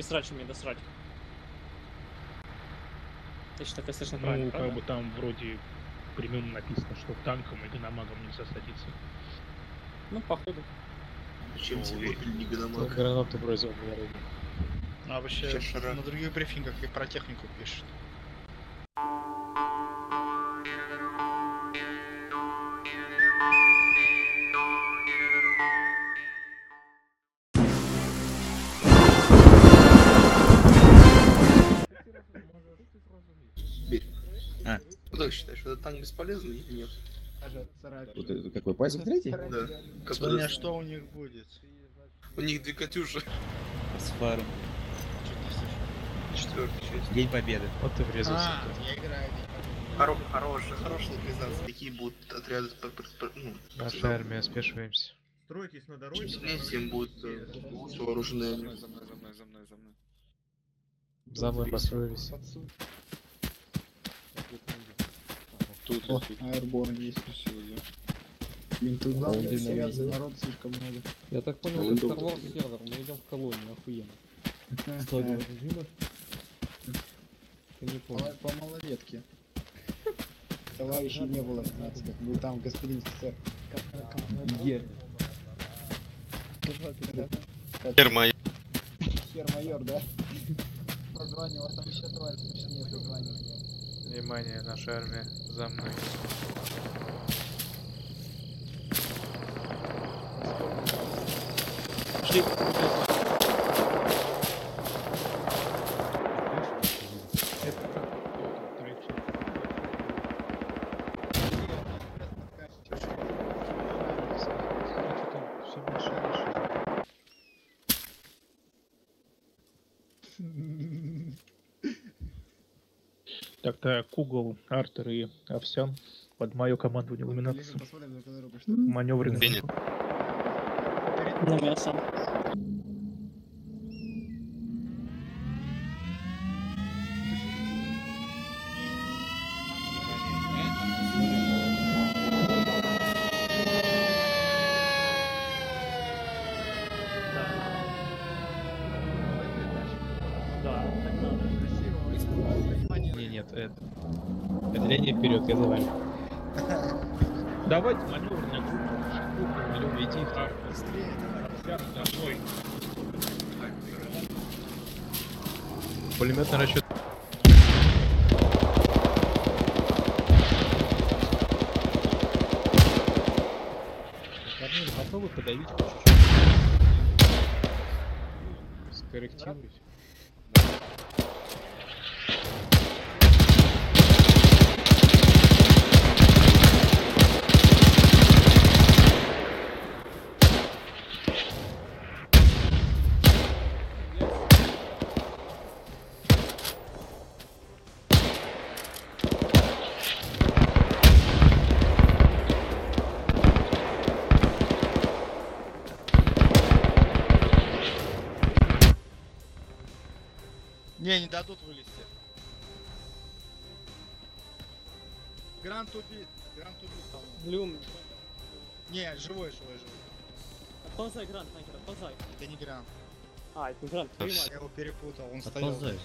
пересрать, чем не досрать. Считаю, это слишком Ну, правильно, как правда? бы там вроде премиум написано, что танком и динамагом нельзя садиться. Ну, походу. Чем тебе не гономаг? Гранату бросил в дороге. А вообще Сейчас на других брифингах и про технику пишет. Танк бесполезный или нет? Вот это какой пальцем третий? Да. Как Смотря что у них будет. у них две Катюши. С фаром. Четвертая часть. День Победы. Вот ты врезался. А, я играю. Хоро хорошая, хорошая локализация. Какие будут отряды по, по- по- ну, Наша армия, спешиваемся. Стройтесь на Чем дороге. сильнее, тем будут э, лучше вооруженные. они. За мной, за мной, за мной, за мной. За мной построились. Тут аэрборн есть. Народ слишком много. Я так понял, это Star Wars сервер, мы идем в колонию, охуенно. Стадио режима. Я не понял. По, малолетке. Товарищей не было 15 Был там господин офицер. Где? Германия. Хер майор, да? Позвонил, а там еще товарищ смешнее позвонил. Внимание, наша армия, за мной. Пошли. Это как э, третий. Короче, там все больше и больше. Так-то Кугл, Артер и Овсян под мою иллюминацию. На дорогу, что Маневренный. Беннет. Нет, это. Отделение вперед, я за вами. Давайте маневренную группу. Алло, веди их. Овсян домой. Пулеметный расчет. Готовы подавить по дадут вылезти. Грант убит. Грант убит, по-моему. Блюм. Не, живой, живой, живой. Отползай, Грант, нахер, отползай. Это не Грант. А, это не Грант, мать. Я его перепутал, он стоял. зелени.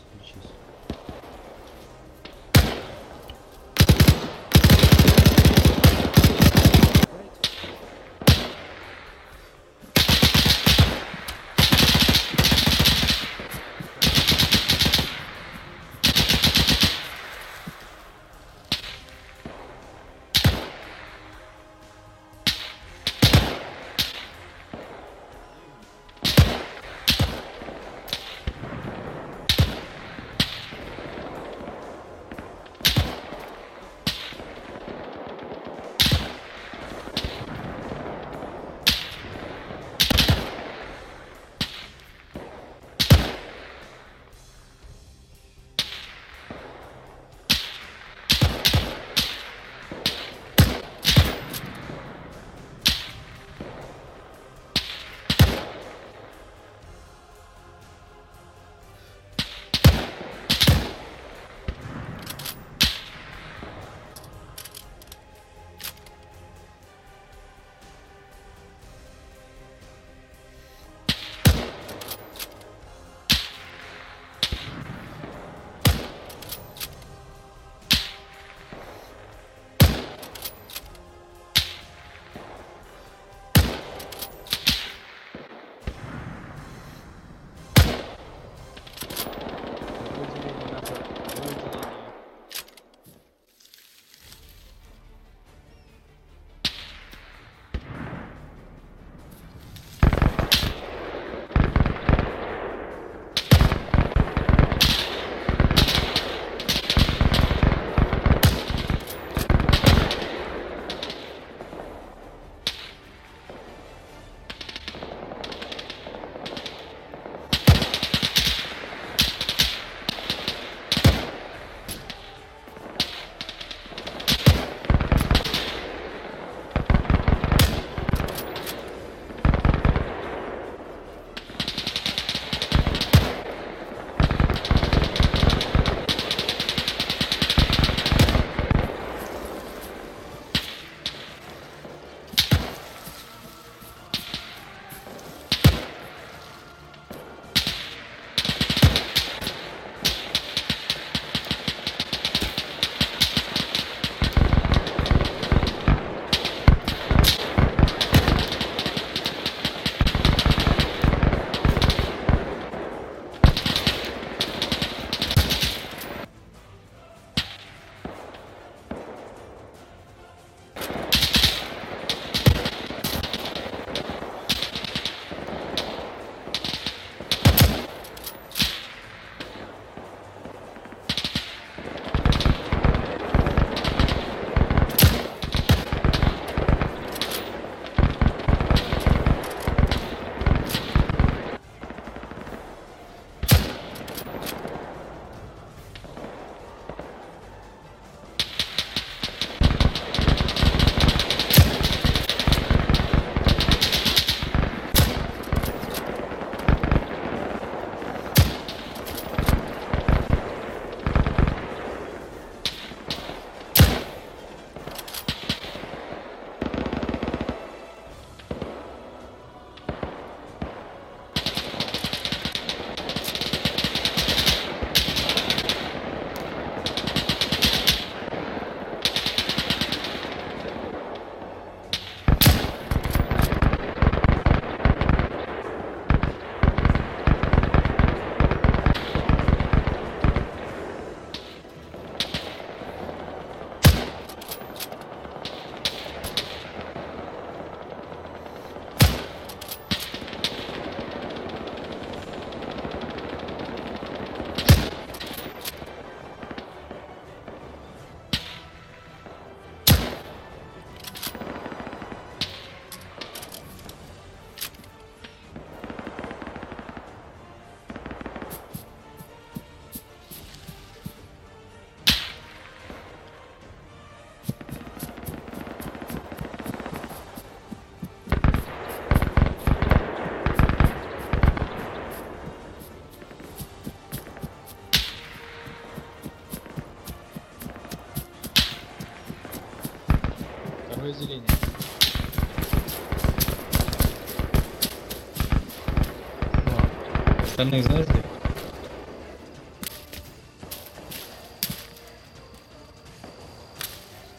Остальных знаешь где?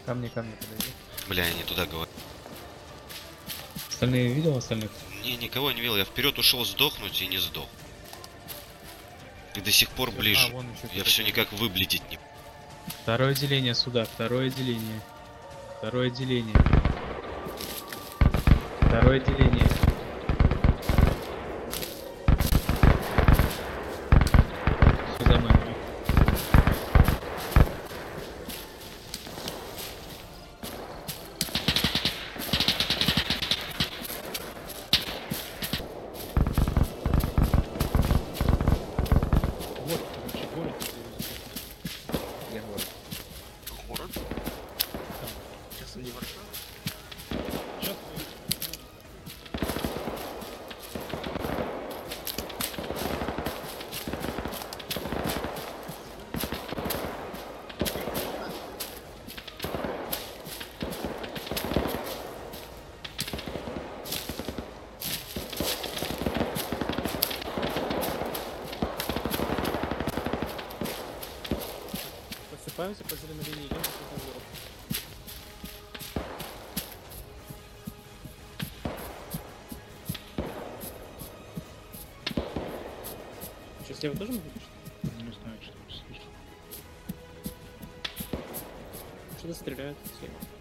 Камни, камни, подойди. Бля, я не туда говорю. Остальные видел остальных? Не, никого не видел. Я вперед ушел сдохнуть и не сдох. И до сих пор ближе. А, вон еще Я все никак выглядеть не... Второе отделение сюда, второе отделение. Второе отделение. Второе отделение. Что, слева тоже могу пишет? не знаю, что там слышно. Что-то стреляют слева.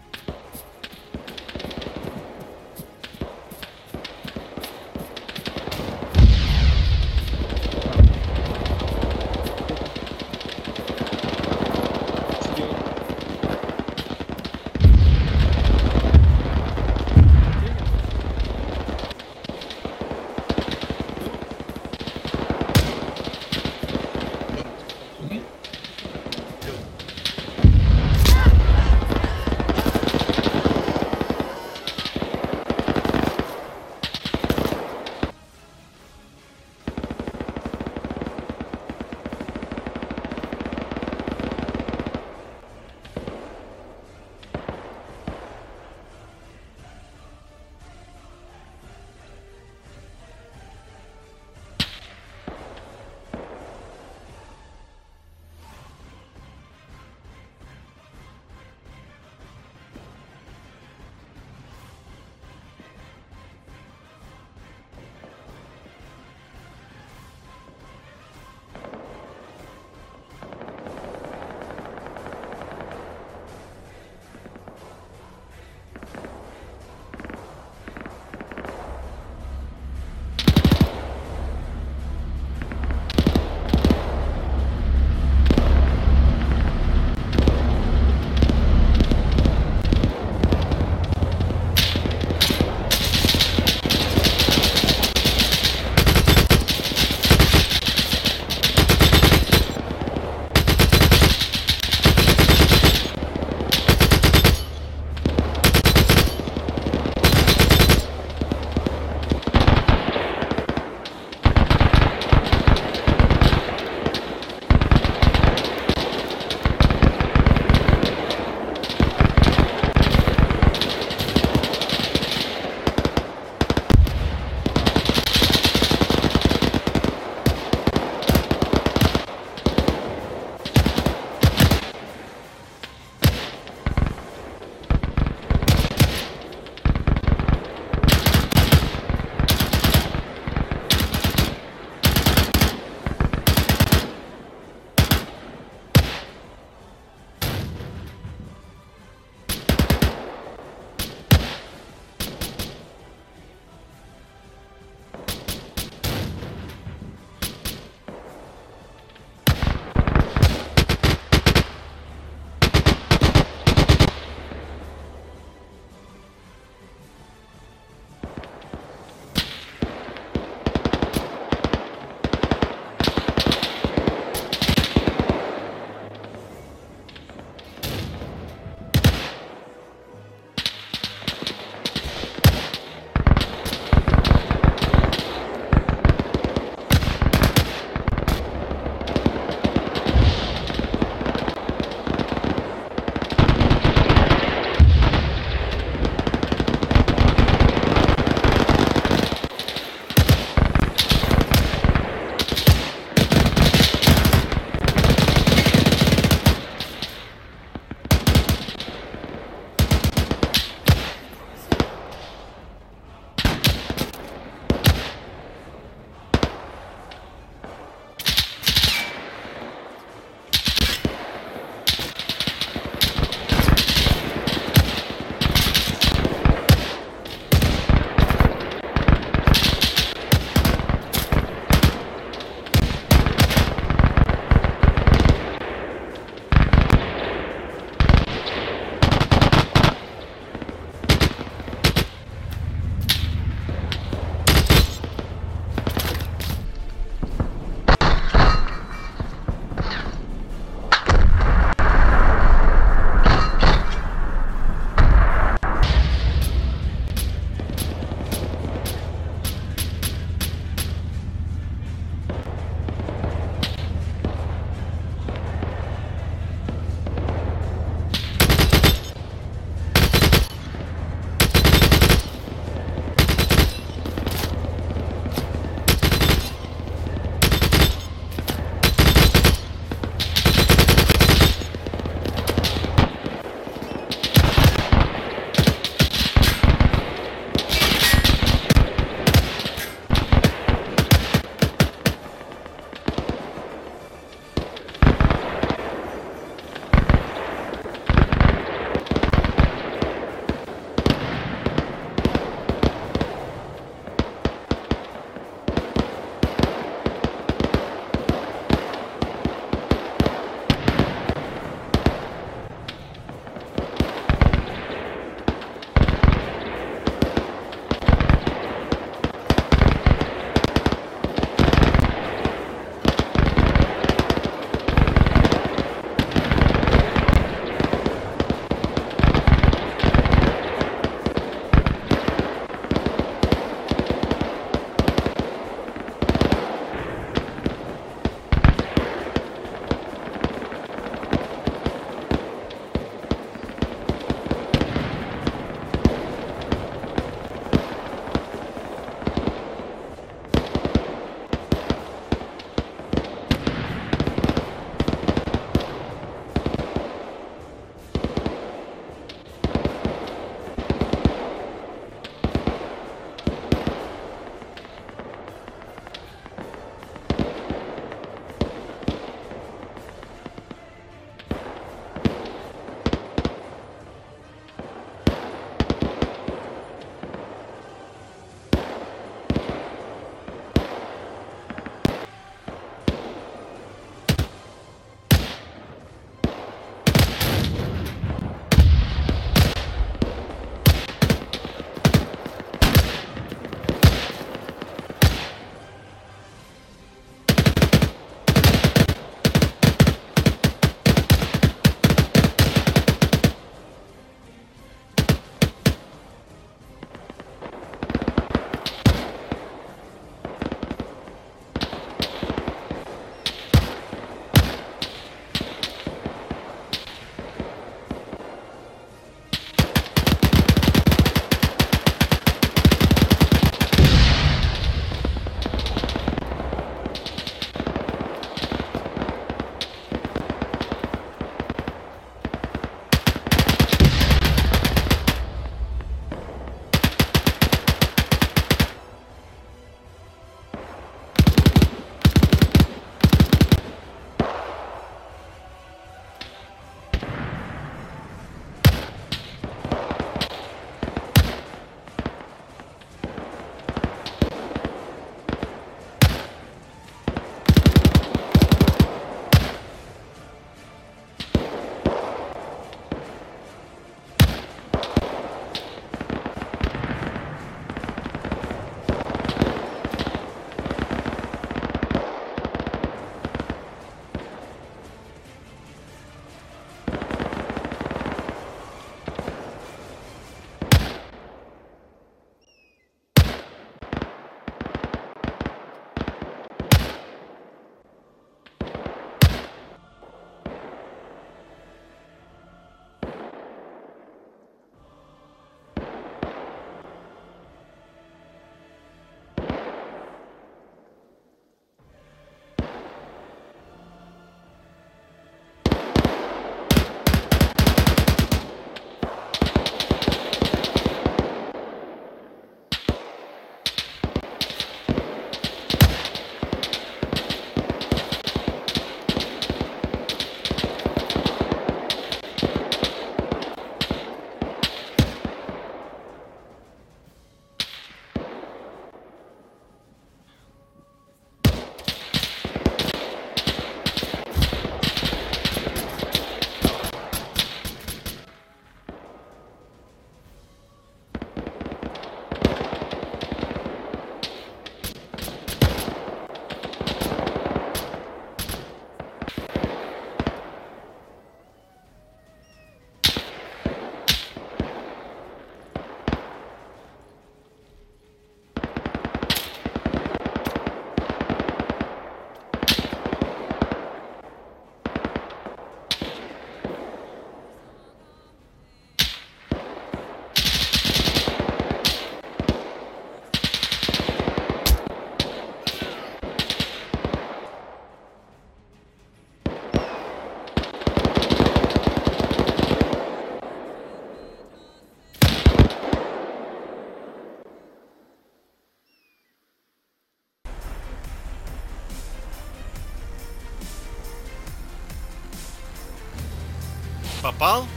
Попал?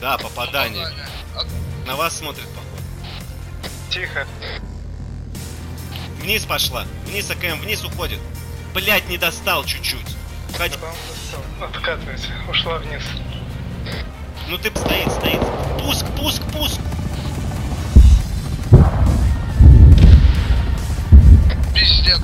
Да, попадание. На вас смотрит, походу. Тихо. Вниз пошла. Вниз АКМ, вниз уходит. Блять, не достал чуть-чуть. Ходи. Откатывается. Ушла вниз. Ну ты стоит, стоит. Пуск, пуск, пуск. Пиздец.